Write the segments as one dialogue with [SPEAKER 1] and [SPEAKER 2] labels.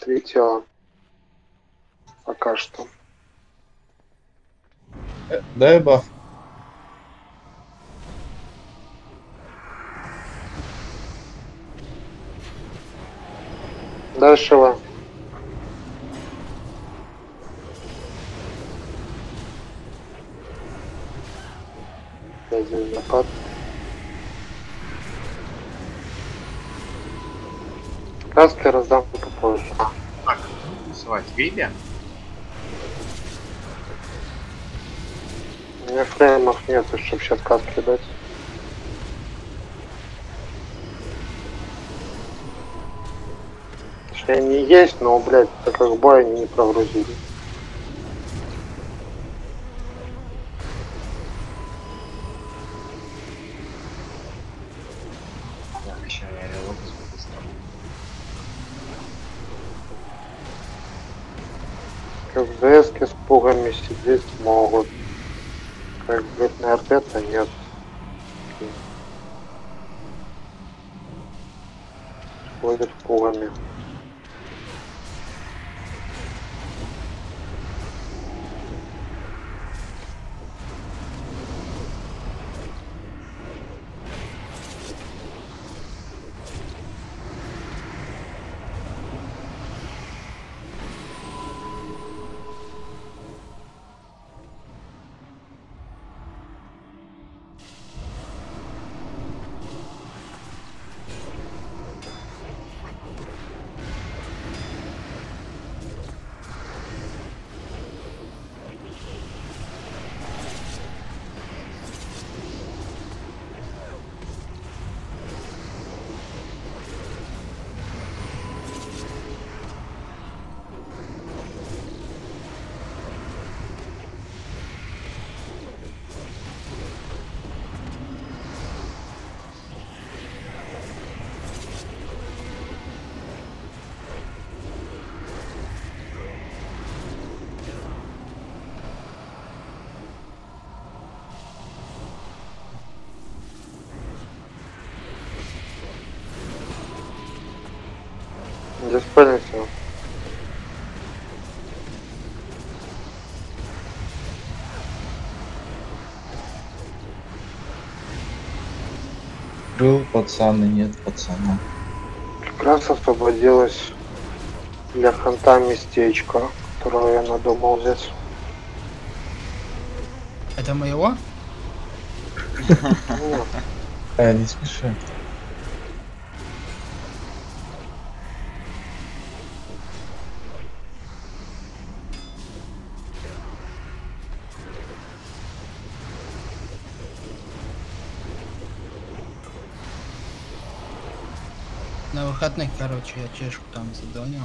[SPEAKER 1] Три тела. Пока что.
[SPEAKER 2] Э, Дай баф.
[SPEAKER 1] Дальше вам. Я здесь Краски раздам попозже.
[SPEAKER 3] Так, называть Виви.
[SPEAKER 1] У меня фреймов нет, чтобы сейчас каски дать. Точнее, они есть, но, блядь, так как бой они не прогрузили.
[SPEAKER 3] Так, сейчас я релокс быстро.
[SPEAKER 1] ДС с пугами сидеть могут. Как бы на РТ-то нет. Ходят пугами. Диспельница.
[SPEAKER 2] Был пацан и нет пацана.
[SPEAKER 1] Как раз освободилось для ханта местечко, которое я надумал взять.
[SPEAKER 4] Это моего?
[SPEAKER 2] Э, не смеши.
[SPEAKER 4] Выходных, короче, я чешку там задонил.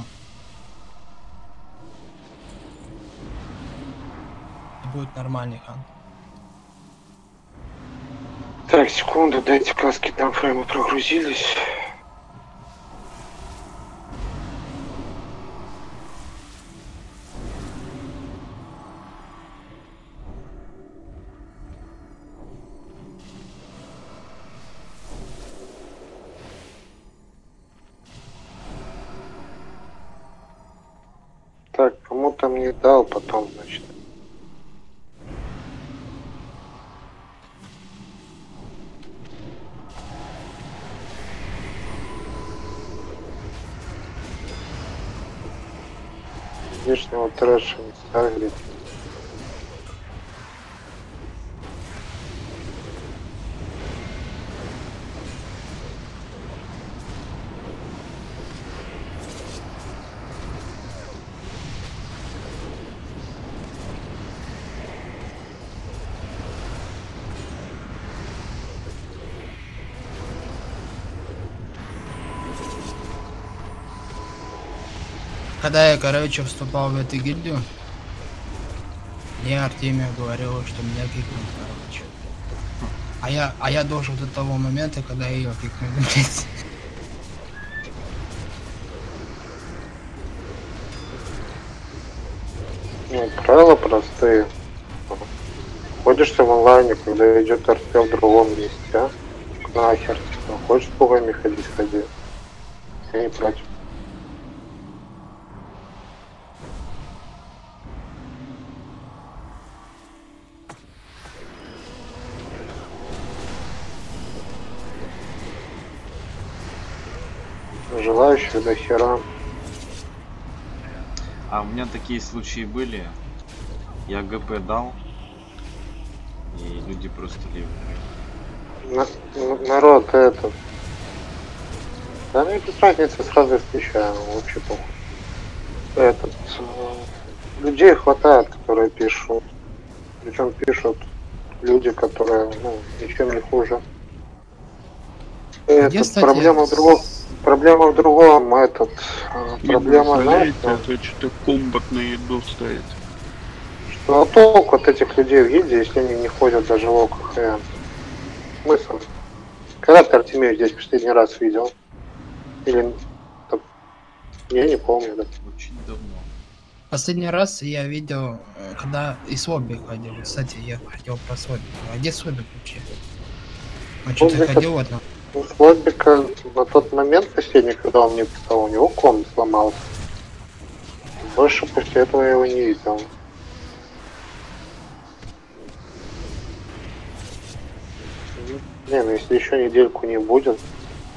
[SPEAKER 4] Будет нормальный хан.
[SPEAKER 1] Так, секунду, дайте каски, там фреймы прогрузились. Потом, значит. Лишнего трэша не ставили.
[SPEAKER 4] Когда я, короче, вступал в эту гильдию, мне Артемия говорила, что меня кикнут, короче. А я, а я дожил до того момента, когда ее кикнули, блядь.
[SPEAKER 1] Ну, правила простые. Ходишь ты в онлайне, когда идет артел в другом месте, а? Нахер. типа. Хочешь с пугами ходить, ходи. Я не против. Желающих до хера.
[SPEAKER 5] А у меня такие случаи были. Я ГП дал, и люди просто.
[SPEAKER 1] На- на- народ этот. Да мне без разницы, сразу встречаем, вообще похуй. Этот. э, Людей хватает, которые пишут. Причем пишут люди, которые, ну, ничем не хуже.
[SPEAKER 4] Кстати,
[SPEAKER 1] проблема в другом. Проблема в другом, этот. э, Проблема, знаешь,
[SPEAKER 6] а то что-то комбат на еду стоит.
[SPEAKER 1] что а толку от этих людей в гильдии, если они не ходят даже в ОКХ? Смысл? Когда ты Артемию здесь последний раз видел? Или... там, Я не помню, да.
[SPEAKER 5] Очень давно.
[SPEAKER 4] Последний раз я видел, э, когда и Свобик ходил. Кстати, я хотел про Свобик. А где Свобик вообще? Он что-то
[SPEAKER 1] Свобик
[SPEAKER 4] ходил одно?
[SPEAKER 1] Ну, с Лоббика на тот момент последний, когда он мне писал, у него комп сломался. Больше после этого я его не видел. Ну если еще недельку не будет,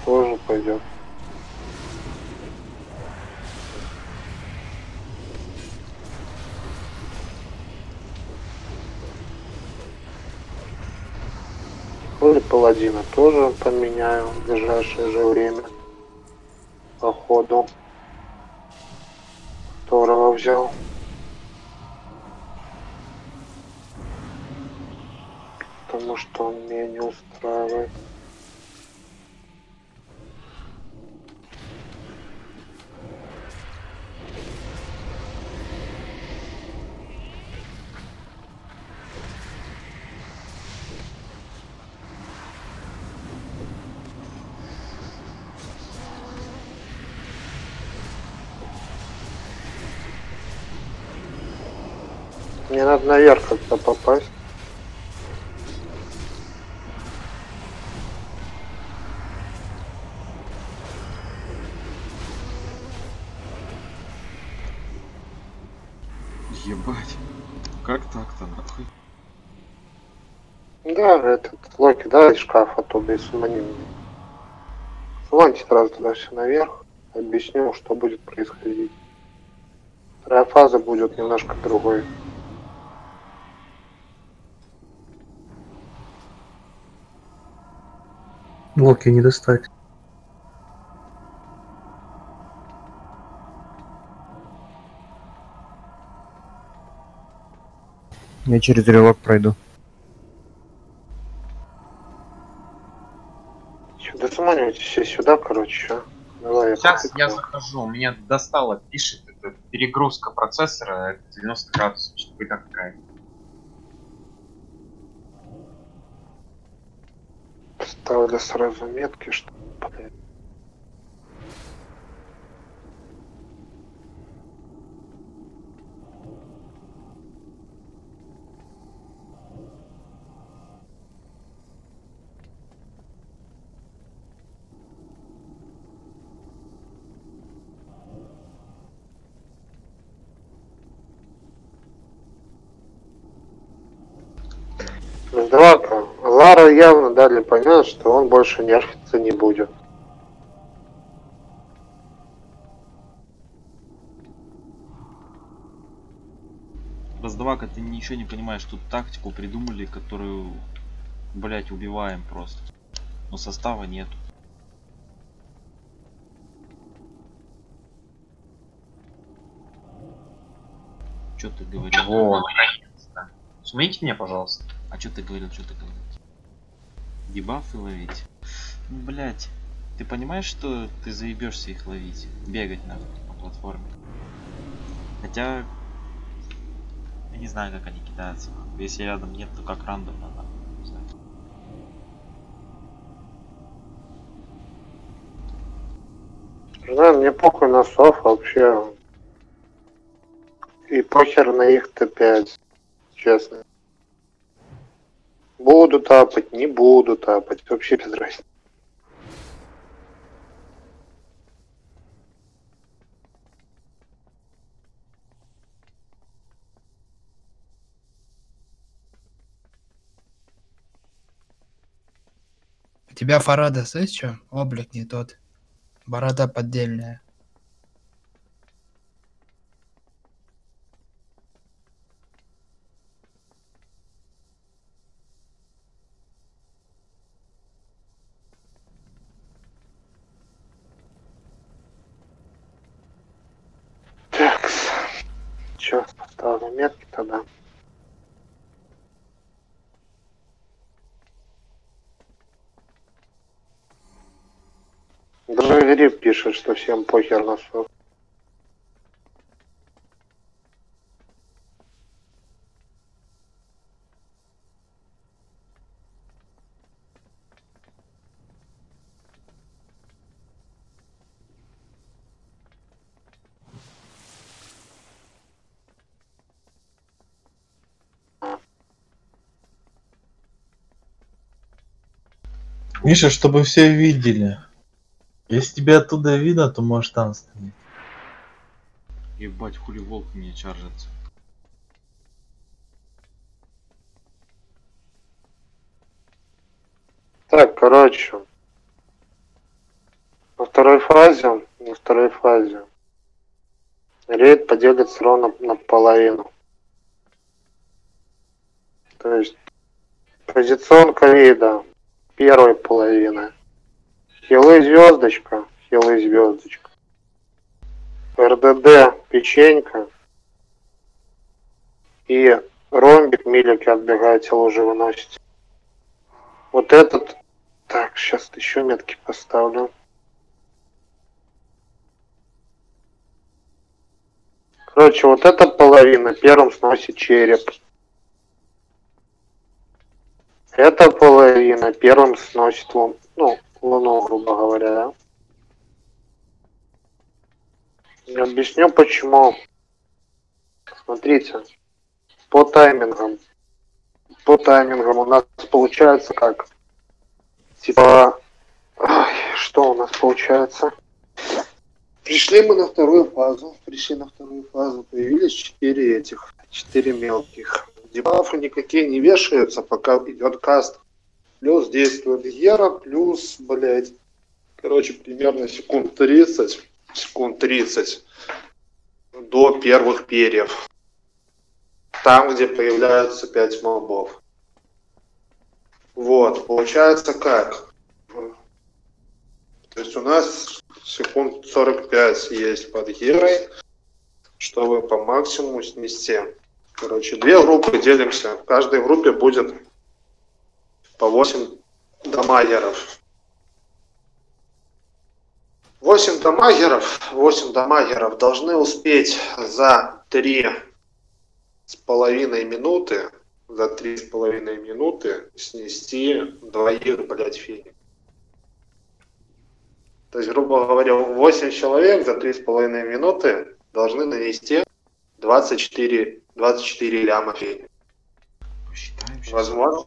[SPEAKER 1] тоже пойдет. Роли паладина тоже поменяю в ближайшее же время. Походу. Которого взял. Потому что он меня не устраивает. Мне надо наверх как-то попасть.
[SPEAKER 5] Ебать. Как так-то, нахуй?
[SPEAKER 1] Да, этот, Локи, да, из шкафа оттуда, и сумани меня. Суманьте сразу все наверх. Объясню, что будет происходить. Вторая фаза будет немножко другой.
[SPEAKER 7] Локи не достать.
[SPEAKER 8] Я через релок пройду.
[SPEAKER 1] Сюда заманивайте все сюда, короче. а. Давай, я
[SPEAKER 3] Сейчас
[SPEAKER 1] потыкаю.
[SPEAKER 3] я захожу, у меня достало, пишет, это перегрузка процессора, это 90 градусов, что хуйня
[SPEAKER 1] Ставлю сразу метки, что... блядь. Понять, что он больше нерфиться не будет.
[SPEAKER 5] Раздавака, ты ничего не понимаешь, тут тактику придумали, которую, блять, убиваем просто. Но состава нету. Чё ты говорил?
[SPEAKER 3] Во, наконец-то. Меня, пожалуйста.
[SPEAKER 5] А чё ты говорил, чё ты говорил? Дебафы ловить? Ну, блять, ты понимаешь, что ты заебешься их ловить? Бегать на, по платформе. Хотя, я не знаю, как они кидаются. Если рядом нет, то как рандом надо.
[SPEAKER 1] знаю, мне похуй на сов вообще. И похер на их Т5, честно. Буду тапать, не буду тапать, вообще без разницы.
[SPEAKER 4] Тебя Фарадос есть что? Облик не тот. Борода поддельная.
[SPEAKER 1] Так. Сейчас поставлю метки тогда. Даже Гриб пишет, что всем похер на все.
[SPEAKER 2] Миша, чтобы все видели. Если тебе оттуда видно, то можешь там стоять.
[SPEAKER 5] Ебать, хули волк мне чаржится.
[SPEAKER 1] Так, короче. Во второй фазе, во второй фазе рейд поделится ровно на половину. То есть позиционка рейда первой половины. Хилы звездочка, хилы звездочка. РДД печенька. И ромбик милики отбегайте уже выносите. Вот этот. Так, сейчас еще метки поставлю. Короче, вот эта половина первым сносит череп. Эта половина первым сносит лун, ну, луну, грубо говоря. да. Объясню почему. Смотрите, по таймингам. По таймингам у нас получается как? Типа, ай, что у нас получается? Пришли мы на вторую фазу, пришли на вторую фазу, появились четыре этих, четыре мелких. Дебафы никакие не вешаются, пока идет каст. Плюс действует Гера, плюс, блядь, короче, примерно секунд 30, секунд 30 до первых перьев. Там, где появляются 5 мобов. Вот, получается как? То есть у нас секунд 45 есть под Герой, чтобы по максимуму снести. Короче, две группы делимся. В каждой группе будет по 8 дамагеров. 8 дамагеров, 8 дамагеров должны успеть за 3 с половиной минуты, за три с половиной минуты снести двоих, блядь, феник. То есть, грубо говоря, 8 человек за три с половиной минуты должны нанести 24, 24 ляма феник.
[SPEAKER 5] Посчитаем сейчас.
[SPEAKER 1] Возможно.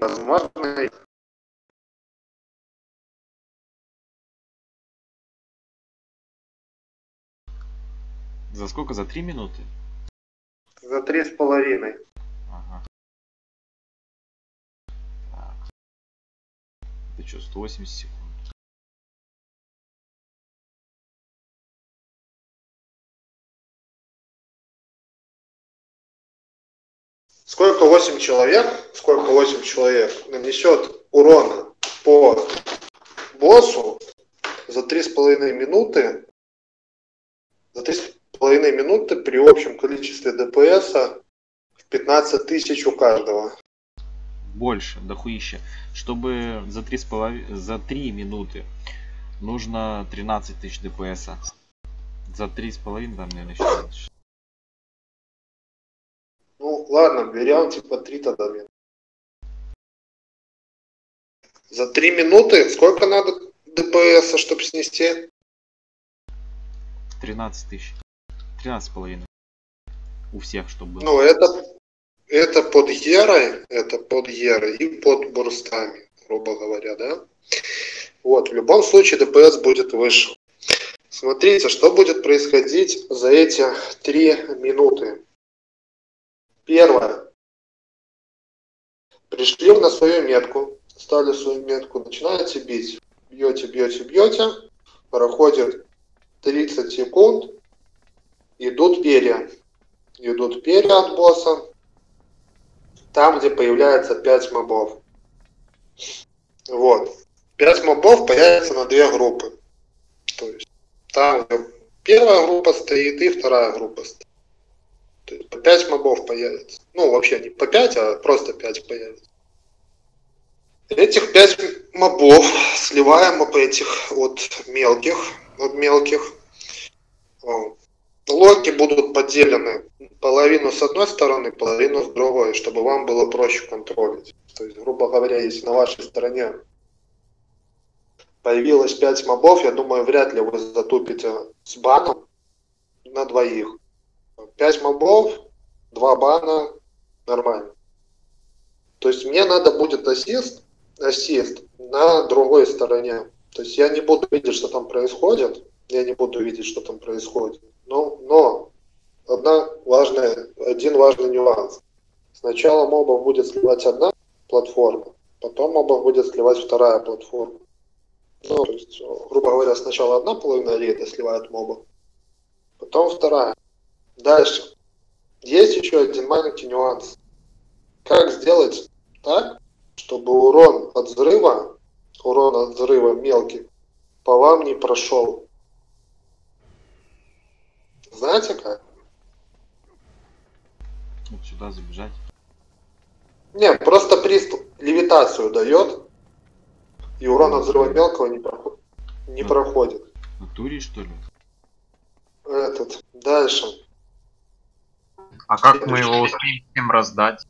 [SPEAKER 1] Возможно.
[SPEAKER 5] За сколько? За три минуты?
[SPEAKER 1] За три с половиной.
[SPEAKER 5] Ага. Так. Это что, 180 секунд?
[SPEAKER 1] Сколько 8 человек, сколько 8 человек нанесет урона по боссу за три с половиной минуты, за три с половиной минуты при общем количестве ДПС в 15 тысяч у каждого.
[SPEAKER 5] Больше, дохуища. Чтобы за три, с полови- за три минуты нужно 13 тысяч ДПС. За три с половиной там, наверное, еще
[SPEAKER 1] ладно, берем типа 3 тогда. За 3 минуты сколько надо ДПС, чтобы снести?
[SPEAKER 5] 13 тысяч. 13 с половиной. У всех, чтобы было.
[SPEAKER 1] Ну, это, это под Ерой, это под Ерой и под бурстами, грубо говоря, да? Вот, в любом случае ДПС будет выше. Смотрите, что будет происходить за эти три минуты. Первое. Пришли на свою метку, стали свою метку, начинаете бить. бьете, бьете, бьете, проходит 30 секунд, идут перья. Идут перья от босса, там, где появляется 5 мобов. Вот. 5 мобов появится на две группы. То есть там, где первая группа стоит и вторая группа стоит. По 5 мобов появится. Ну, вообще не по 5, а просто 5 появится. Этих 5 мобов сливаем об этих от мелких, от мелких. Локи будут поделены половину с одной стороны, половину с другой, чтобы вам было проще контролить. То есть, грубо говоря, если на вашей стороне появилось 5 мобов, я думаю, вряд ли вы затупите с баном на двоих. 5 мобов, 2 бана, нормально. То есть мне надо будет ассист, ассист на другой стороне. То есть я не буду видеть, что там происходит, я не буду видеть, что там происходит. Но, но одна важная, один важный нюанс. Сначала мобов будет сливать одна платформа, потом мобов будет сливать вторая платформа. Ну, то есть, грубо говоря, сначала одна половина рейда сливает моба, потом вторая. Дальше. Есть еще один маленький нюанс. Как сделать так, чтобы урон от взрыва, урон от взрыва мелкий, по вам не прошел? Знаете как?
[SPEAKER 5] Вот сюда забежать.
[SPEAKER 1] Не, просто приступ левитацию дает, и урон от взрыва мелкого не, проход- не
[SPEAKER 5] Ну.
[SPEAKER 1] проходит.
[SPEAKER 5] Натуре, что ли?
[SPEAKER 1] Этот. Дальше.
[SPEAKER 3] А как мы его успеем всем раздать?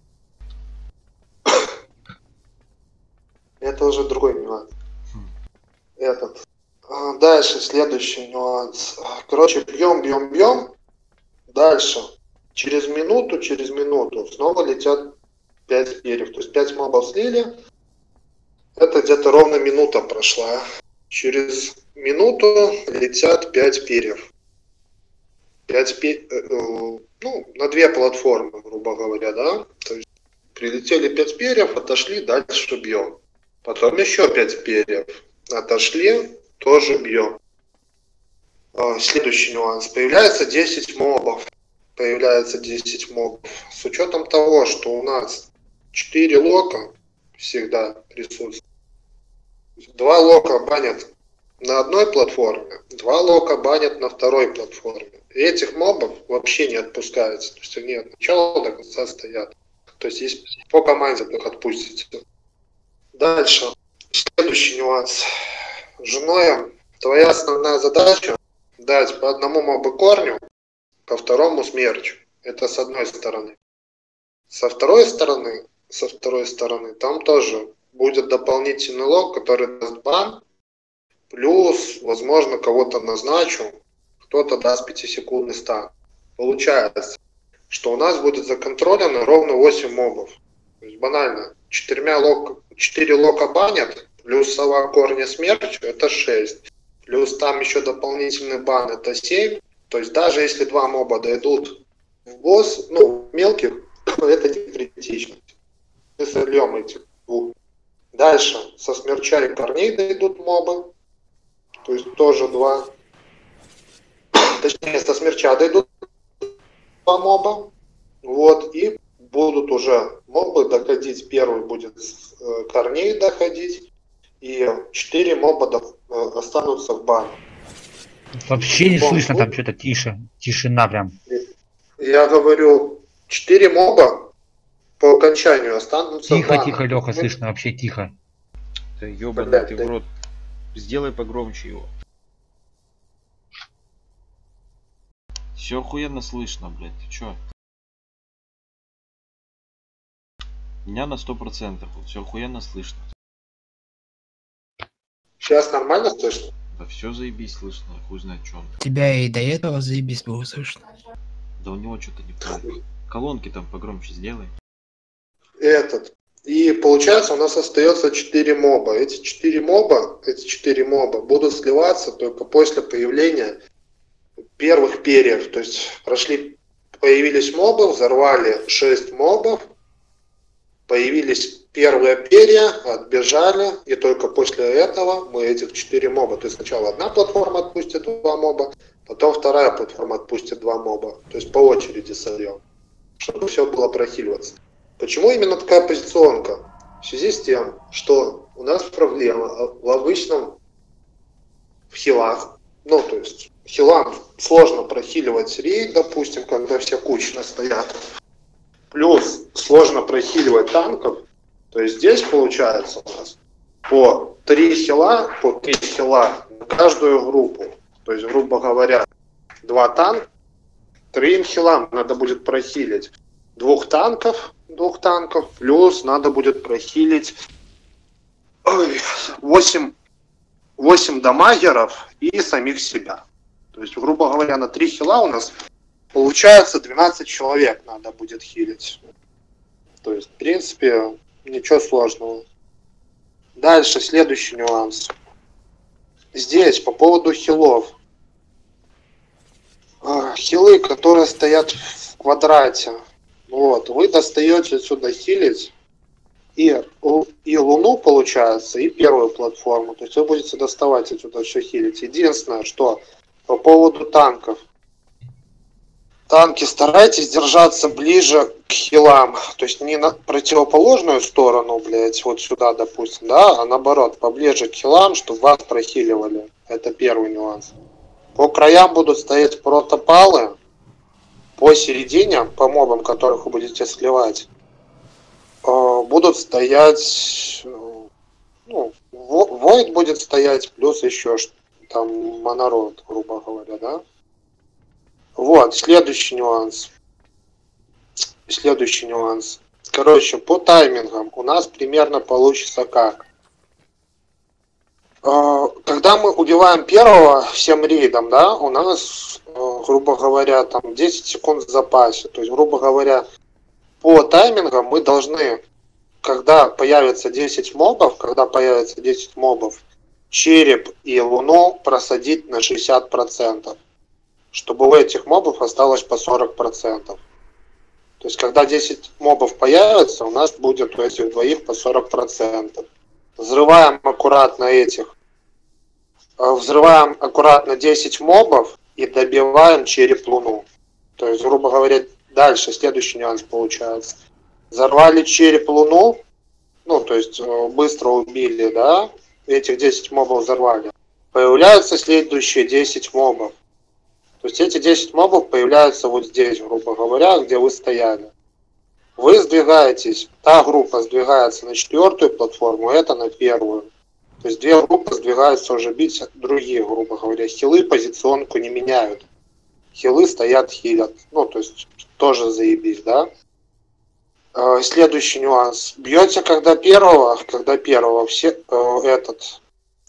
[SPEAKER 1] Это уже другой нюанс.
[SPEAKER 5] Хм.
[SPEAKER 1] Этот. А, Дальше, следующий нюанс. Короче, бьем, бьем, бьем. Дальше. Через минуту, через минуту снова летят 5 перьев. То есть 5 мобов слили. Это где-то ровно минута прошла. Через минуту летят 5 перьев. 5 пе- э, э, ну, на две платформы, грубо говоря, да? То есть прилетели 5 перьев, отошли, дальше бьем. Потом еще 5 перьев. Отошли, тоже бьем. А, Следующий нюанс. Появляется 10 мобов. Появляется 10 мобов. С учетом того, что у нас 4 лока всегда присутствуют. Два лока банят на одной платформе, два лока банят на второй платформе. И этих мобов вообще не отпускается. То есть они от начала до конца стоят. То есть если по команде их отпустите. Дальше. Следующий нюанс. Женой твоя основная задача дать по одному мобу корню, по второму смерчу. Это с одной стороны. Со второй стороны, со второй стороны, там тоже будет дополнительный лог, который даст бан, плюс, возможно, кого-то назначу, кто-то даст 5-секундный стан. Получается, что у нас будет законтролено ровно 8 мобов. То есть банально, 4, лок, 4 лока банят, плюс сова корня смерч, это 6. Плюс там еще дополнительный бан, это 7. То есть даже если два моба дойдут в босс, ну, мелких, это не критично. Мы сольем этих двух. Дальше со смерча и корней дойдут мобы. То есть тоже два. Точнее, со смерча дойдут два моба. Вот, и будут уже мобы доходить. Первый будет с э, корней доходить. И четыре моба до- э, останутся в бане.
[SPEAKER 9] Вообще не слышно, там что-то тише. Тишина прям.
[SPEAKER 1] Я говорю, четыре моба по окончанию останутся в
[SPEAKER 9] Тихо,
[SPEAKER 1] бане.
[SPEAKER 9] тихо, Леха,
[SPEAKER 1] Мы-
[SPEAKER 9] слышно, вообще тихо.
[SPEAKER 5] Да
[SPEAKER 1] Блядь,
[SPEAKER 5] ты
[SPEAKER 1] да.
[SPEAKER 5] в рот. Сделай погромче его. Все охуенно слышно, блядь, ты чё? Меня на сто процентов, вот все охуенно слышно.
[SPEAKER 1] Сейчас нормально слышно?
[SPEAKER 5] Да все заебись слышно, хуй знает что он.
[SPEAKER 4] Тебя и до этого заебись было слышно.
[SPEAKER 5] Да у него что-то неправильно. Колонки там погромче сделай.
[SPEAKER 1] Этот. И получается у нас остается 4 моба. Эти 4 моба, эти 4 моба будут сливаться только после появления первых перьев. То есть прошли, появились мобы, взорвали 6 мобов, появились первые перья отбежали, и только после этого мы этих четыре моба. То есть сначала одна платформа отпустит два моба, потом вторая платформа отпустит два моба. То есть по очереди сольем, чтобы все было прохиливаться. Почему именно такая позиционка? В связи с тем, что у нас проблема в обычном в хилах, ну то есть хилам сложно прохиливать рейд, допустим, когда все кучно стоят. Плюс сложно прохиливать танков. То есть здесь получается у нас по три хила, по три хила на каждую группу. То есть, грубо говоря, два танка, три хилам надо будет прохилить. Двух танков, двух танков, плюс надо будет прохилить ой, 8, 8 дамагеров и самих себя. То есть, грубо говоря, на три хила у нас получается 12 человек надо будет хилить. То есть, в принципе, ничего сложного. Дальше, следующий нюанс. Здесь, по поводу хилов. А, Хилы, которые стоят в квадрате. Вот, вы достаете отсюда хилить и, и Луну, получается, и первую платформу. То есть вы будете доставать отсюда все хилить. Единственное, что по поводу танков. Танки старайтесь держаться ближе к хилам. То есть не на противоположную сторону, блядь, вот сюда, допустим, да, а наоборот, поближе к хилам, чтобы вас прохиливали. Это первый нюанс. По краям будут стоять протопалы. По середине, по мобам, которых вы будете сливать, э, будут стоять, э, ну, Void будет стоять, плюс еще там монород, грубо говоря, да? Вот, следующий нюанс. Следующий нюанс. Короче, по таймингам у нас примерно получится как. Э, когда мы убиваем первого всем рейдом, да, у нас, э, грубо говоря, там 10 секунд в запасе. То есть, грубо говоря, по таймингам мы должны, когда появится 10 мобов, когда появится 10 мобов, череп и луну просадить на 60%, чтобы у этих мобов осталось по 40%. То есть, когда 10 мобов появится, у нас будет у этих двоих по 40%. Взрываем аккуратно этих. Э, взрываем аккуратно 10 мобов и добиваем череп луну. То есть, грубо говоря, дальше следующий нюанс получается. Взорвали череп луну, ну, то есть э, быстро убили, да, этих 10 мобов взорвали. Появляются следующие 10 мобов. То есть эти 10 мобов появляются вот здесь, грубо говоря, где вы стояли. Вы сдвигаетесь, та группа сдвигается на четвертую платформу, это на первую. То есть две группы сдвигаются уже бить другие, грубо говоря. Хилы позиционку не меняют. Хилы стоят, хилят. Ну, то есть тоже заебись, да? Э, следующий нюанс. Бьете когда первого, когда первого, все, э, этот,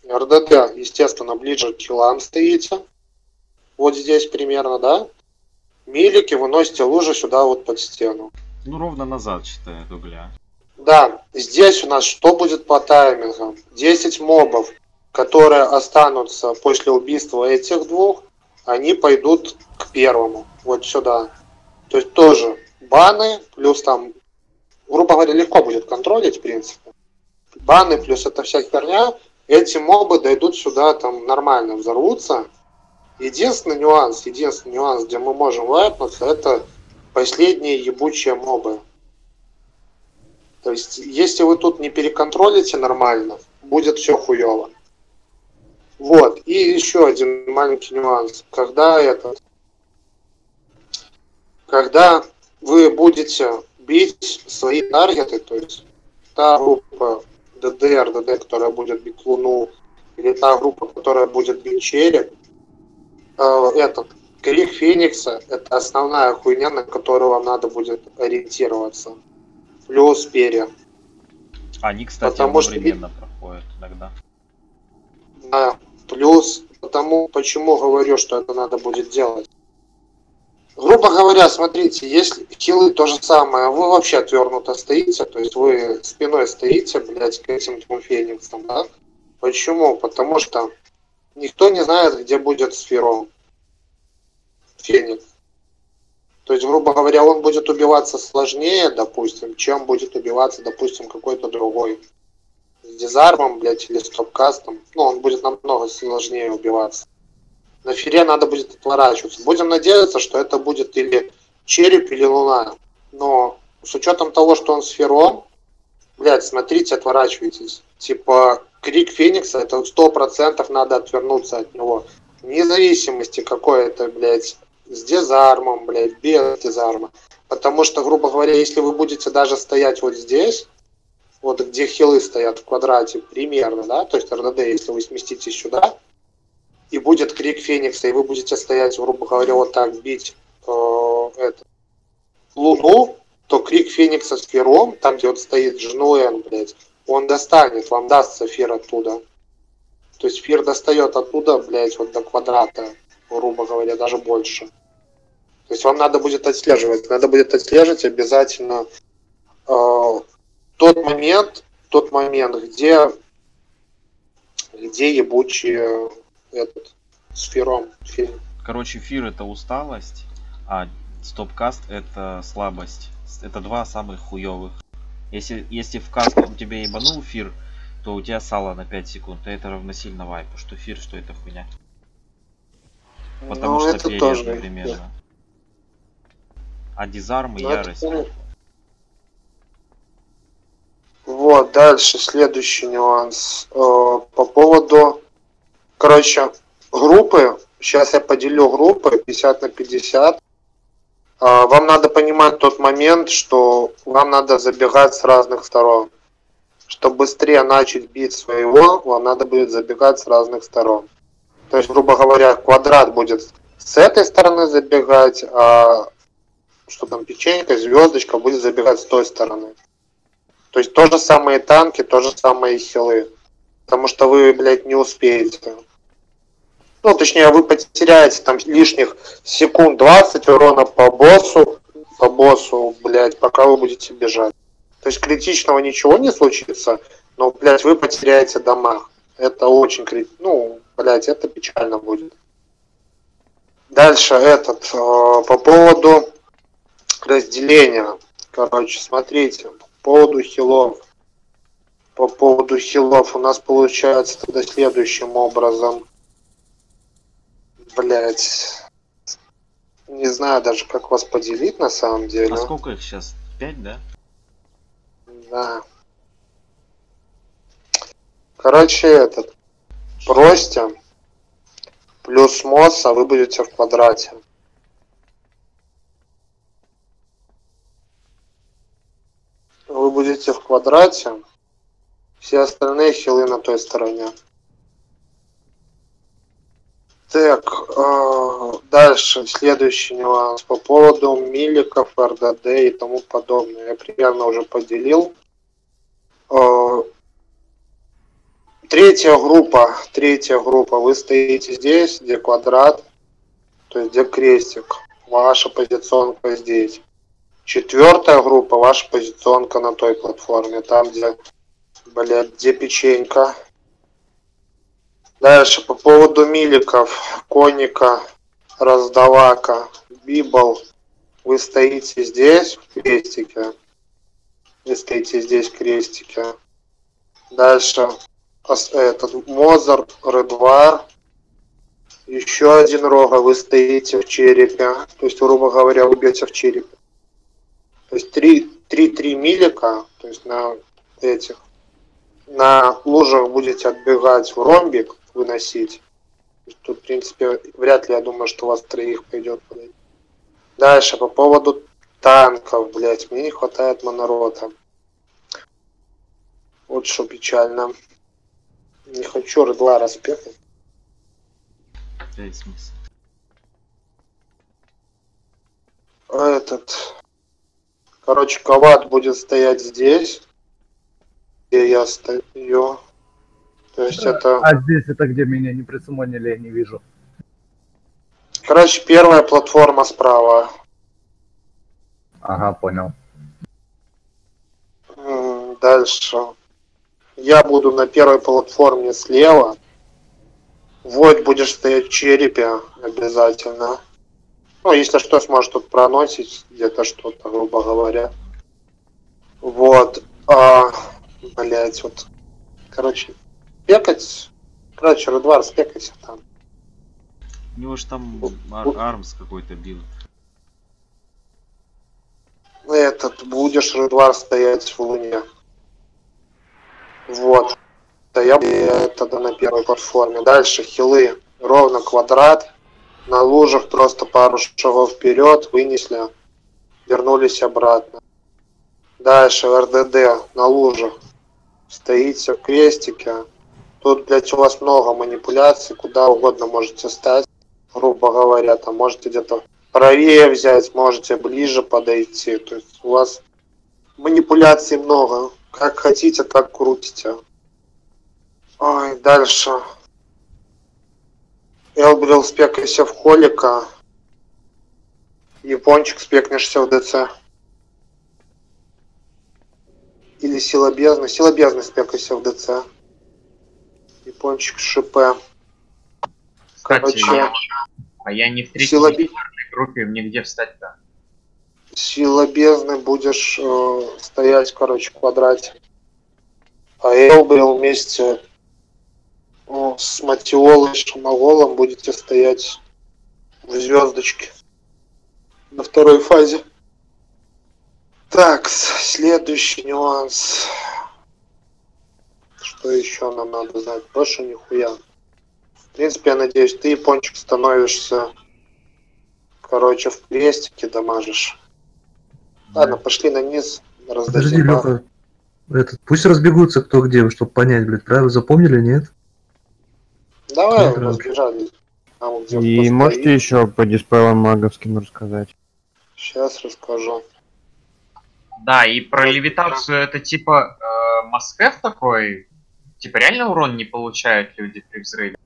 [SPEAKER 1] РДД, естественно, ближе к хилам стоите. Вот здесь примерно, да? Милики выносите лужи сюда вот под стену.
[SPEAKER 5] Ну, ровно назад, считай, от угля.
[SPEAKER 1] Да, здесь у нас что будет по таймингам? 10 мобов, которые останутся после убийства этих двух, они пойдут к первому, вот сюда. То есть тоже баны, плюс там, грубо говоря, легко будет контролить, в принципе. Баны плюс это вся херня, эти мобы дойдут сюда, там нормально взорвутся. Единственный нюанс, единственный нюанс, где мы можем вайпнуться, это последние ебучие мобы. То есть, если вы тут не переконтролите нормально, будет все хуево. Вот. И еще один маленький нюанс. Когда этот, когда вы будете бить свои таргеты, то есть та группа ДДР, ДД, которая будет бить Луну, или та группа, которая будет бить Череп, э, этот Крик Феникса – это основная хуйня, на которую вам надо будет ориентироваться плюс перья.
[SPEAKER 5] Они, кстати,
[SPEAKER 1] Потому что-
[SPEAKER 5] одновременно проходят иногда.
[SPEAKER 1] Да, плюс потому, почему говорю, что это надо будет делать. Грубо говоря, смотрите, если хилы то же самое, вы вообще отвернуто стоите, то есть вы спиной стоите, блядь, к этим двум фениксам, да? Почему? Потому что никто не знает, где будет сферон. Феникс. То есть, грубо говоря, он будет убиваться сложнее, допустим, чем будет убиваться, допустим, какой-то другой. С дизармом, блядь, или стопкастом. Ну, он будет намного сложнее убиваться. На фере надо будет отворачиваться. Будем надеяться, что это будет или череп, или луна. Но с учетом того, что он с фером, блядь, смотрите, отворачивайтесь. Типа, крик Феникса, это сто процентов надо отвернуться от него. Вне зависимости, какой это, блядь, с дизармом, блядь, без дизарма. Потому что, грубо говоря, если вы будете даже стоять вот здесь, вот где хилы стоят в квадрате, примерно, да, то есть РДД, если вы сместитесь сюда, и будет крик Феникса, и вы будете стоять, грубо говоря, вот так бить э, это, Луну, то крик Феникса с Фером, там, где вот стоит Жнуэн, блядь, он достанет, вам даст Фир оттуда. То есть Фир достает оттуда, блядь, вот до квадрата, грубо говоря, даже больше. То есть вам надо будет отслеживать. Надо будет отслеживать обязательно э, тот момент, тот момент, где, где ебучий э, этот Фиром фильм.
[SPEAKER 5] Короче, фир это усталость, а стопкаст это слабость. Это два самых хуёвых. Если, если в каст он тебе ебанул фир, то у тебя сало на 5 секунд, и это равносильно вайпу. Что фир, что это хуйня. Потому
[SPEAKER 1] Ну,
[SPEAKER 5] что
[SPEAKER 1] это
[SPEAKER 5] перед
[SPEAKER 1] тоже,
[SPEAKER 5] одновременно. А дизарм и
[SPEAKER 1] Ну, это
[SPEAKER 5] ярость.
[SPEAKER 1] понятно. Вот, дальше следующий нюанс. Э, По поводу, короче, группы. Сейчас я поделю группы 50 на 50. А, Вам надо понимать тот момент, что вам надо забегать с разных сторон. Чтобы быстрее начать бить своего, вам надо будет забегать с разных сторон. То есть, грубо говоря, квадрат будет с этой стороны забегать, а что там печенька, звездочка будет забегать с той стороны. То есть то же самое и танки, то же самое и хилы. Потому что вы, блядь, не успеете. Ну, точнее, вы потеряете там лишних секунд 20 урона по боссу, по боссу, блядь, пока вы будете бежать. То есть критичного ничего не случится, но, блядь, вы потеряете дамаг. Это очень крит... Ну, блядь, это печально будет. Дальше этот, э, по поводу разделения. Короче, смотрите, по поводу хилов. По поводу хилов у нас получается тогда следующим образом. Блять. Не знаю даже, как вас поделить на самом деле.
[SPEAKER 5] А сколько их сейчас? 5, да?
[SPEAKER 1] Да. Короче, этот. Бросьте. Плюс МОС, а вы будете в квадрате. Вы будете в квадрате. Все остальные хилы на той стороне. Так, э, дальше, следующий нюанс по поводу миликов, РДД и тому подобное. Я примерно уже поделил. Э, Третья группа, третья группа, вы стоите здесь, где квадрат, то есть где крестик, ваша позиционка здесь. Четвертая группа, ваша позиционка на той платформе, там где, блядь, где печенька. Дальше, по поводу миликов, коника, раздавака, библ, вы стоите здесь, в крестике. Вы стоите здесь, в крестике. Дальше, этот Мозарт, Редвар, еще один рога, вы стоите в черепе. То есть, грубо говоря, вы бьете в череп. То есть 3-3 милика, то есть на этих, на лужах будете отбегать в ромбик, выносить. Тут, в принципе, вряд ли, я думаю, что у вас троих пойдет. Дальше, по поводу танков, блять, мне не хватает монорота. Вот что печально. Не хочу Редла распекать.
[SPEAKER 5] Да и смысл.
[SPEAKER 1] А Этот... Короче, Кават будет стоять здесь, где я стою. То есть это...
[SPEAKER 7] А здесь это где меня не присумонили, я не вижу.
[SPEAKER 1] Короче, первая платформа справа.
[SPEAKER 7] Ага, понял.
[SPEAKER 1] Дальше. Я буду на первой платформе слева. Войд будешь стоять в черепе обязательно. Ну, если что, сможет тут проносить где-то что-то, грубо говоря. Вот. А, блять, вот. Короче, пекать. Короче, Редвар, спекайся там.
[SPEAKER 5] У него же там ар- армс какой-то бил.
[SPEAKER 1] Этот, будешь Редвар стоять в луне. Вот. Да я тогда на первой платформе. Дальше хилы. Ровно квадрат. На лужах просто пару шагов вперед вынесли. Вернулись обратно. Дальше РДД на лужах. Стоите в крестике. Тут, блядь, у вас много манипуляций. Куда угодно можете стать. Грубо говоря, там можете где-то правее взять, можете ближе подойти. То есть у вас манипуляций много. Как хотите, так крутите. Ой, дальше. Элбрил спекайся в холика. Япончик спекнешься в ДЦ. Или сила бездны. Сила бездны спекайся в ДЦ. Япончик ШП.
[SPEAKER 3] Кстати,
[SPEAKER 1] Короче,
[SPEAKER 3] а я не в третьей
[SPEAKER 1] сила
[SPEAKER 3] группе, мне где встать-то?
[SPEAKER 1] Сила бездны будешь э, стоять, короче, в квадрате. А Элбрил вместе ну, с Матиолой и Шамаголом будете стоять в звездочке на второй фазе. Так, следующий нюанс. Что еще нам надо знать? Больше нихуя. В принципе, я надеюсь, ты, Япончик, становишься, короче, в крестике дамажишь. Ладно, пошли на низ,
[SPEAKER 10] Подожди,
[SPEAKER 1] раздадим. баф.
[SPEAKER 10] Леха. Этот, пусть разбегутся кто где, чтобы понять, блядь, правильно запомнили, нет?
[SPEAKER 1] Давай,
[SPEAKER 10] Как раз.
[SPEAKER 1] разбежали. Там, где
[SPEAKER 8] И можете
[SPEAKER 1] стоит.
[SPEAKER 8] еще по диспелам маговским рассказать?
[SPEAKER 1] Сейчас расскажу.
[SPEAKER 3] Да, и про левитацию это типа э, Москев такой, типа реально урон не получают люди при взрыве.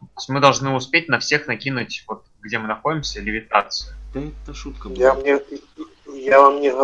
[SPEAKER 3] То есть мы должны успеть на всех накинуть, вот где мы находимся, левитацию.
[SPEAKER 5] Да это шутка была.
[SPEAKER 1] Я, мне, я вам не говорю.